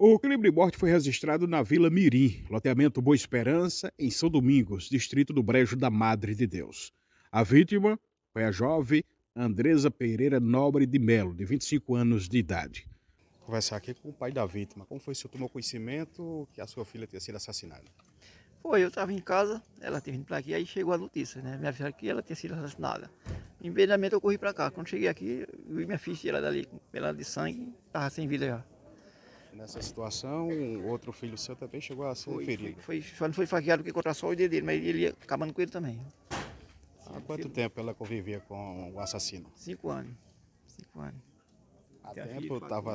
O crime de morte foi registrado na Vila Mirim, loteamento Boa Esperança, em São Domingos, distrito do Brejo da Madre de Deus. A vítima foi a jovem Andresa Pereira Nobre de Melo, de 25 anos de idade. Conversar aqui com o pai da vítima. Como foi que o senhor tomou conhecimento que a sua filha tinha sido assassinada? Foi, eu estava em casa, ela tinha vindo para aqui, aí chegou a notícia, né? Minha filha que ela tinha sido assassinada. Imediatamente eu corri para cá. Quando cheguei aqui, vi minha filha tirada dali, pela de sangue, estava sem vida já. Nessa situação, outro filho seu também chegou a ser Foi, ferido. foi, foi, só não foi faqueado porque contra só o dedo dele, mas ele ia acabando com ele também. Há quanto tempo ela convivia com o assassino? Cinco anos. Cinco anos. Há Tem tempo estava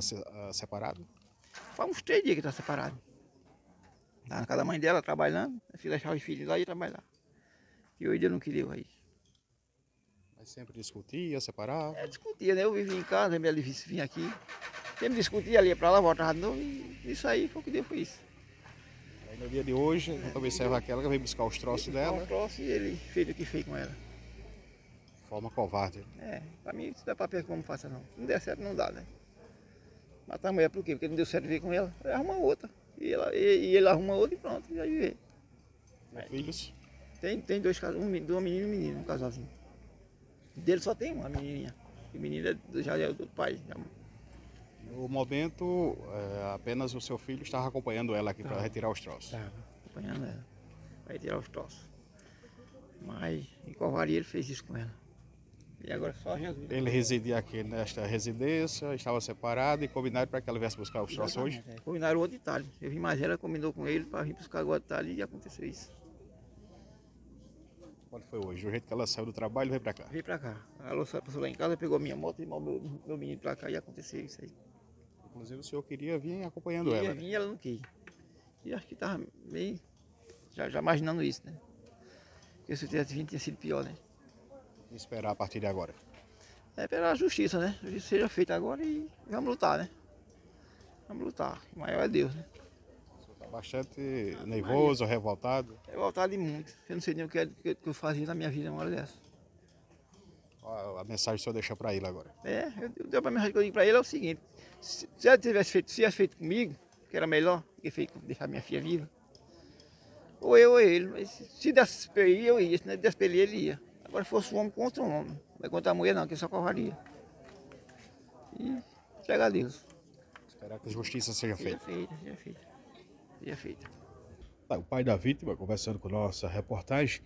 separado? Faz uns três dias que está separado. Tá na casa da mãe dela, trabalhando. A filha deixava os filhos lá e ia trabalhar. E hoje eu não queria aí. Mas sempre discutia, separava. É, discutia, né? Eu vivia em casa, é meio difícil vir aqui. Sempre discutia ali para lá, voltava de novo e isso aí foi o que deu, foi isso. Aí no dia de hoje, a gente observa aquela que veio buscar os troços dela, troço e ele fez o que fez com ela. de forma covarde. É, pra mim isso é papel como faça não. Se não der certo, não dá, né? Matar a mulher por quê? Porque não deu certo ver com ela, aí arruma outra. E, ela, e, e ele arruma outra e pronto, e aí vê. Tem filhos? Tem, tem dois casais, um, men- duas meninas e um menino, um casalzinho. Dele só tem uma menininha. E o menino é do- já é do pai. já- No momento, é, apenas o seu filho estava acompanhando ela aqui para retirar os troços. Tava acompanhando ela. Vai tirar os troços. Mas em covardia ele fez isso com ela. E agora só Jesus. Ele residia aqui nesta residência, estava separado e combinaram para que ela viesse buscar os troços hoje. É. Combinaram outro detalhe. Eu vim mais ela, combinou com ele para vir buscar agora detalhe e aconteceu isso. Quando foi hoje? O jeito que ela saiu do trabalho veio para cá. Veio pra cá. A Lúcia passou lá em casa, pegou minha moto e meu, meu menino pra cá e aconteceu isso aí. Inclusive o senhor queria vir acompanhando E ela. ia né? vir e ela não quis. E acho que tava meio. Já, já imaginando isso, né? Porque se eu tivesse vindo tinha sido pior, né? E esperar a partir de agora. É pela justiça, né? A justiça seja feita agora e vamos lutar, né? Vamos lutar. O maior é Deus, né? O senhor está bastante nervoso, revoltado. Voltar de muito. Eu não sei nem o que, é- que eu fazia na minha vida uma hora dessa. A mensagem que o senhor deixa para ele agora. É, eu, eu dei pra mensagem que eu digo pra ele é o seguinte, se, se ela tivesse feito, se tivesse feito comigo, que era melhor, que feito deixar minha filha viva, ou eu ou ele, mas se, se desse pra eu ir, eu ia, se não desse pra ele, ele ia. Agora fosse um homem contra um homem, não é contra a mulher não, que é só covardia. E entregar a Deus. Esperar que a justiça seja Seja feita. feita, seja feita. Seja feita. Tá, o pai da vítima, conversando com nossa reportagem,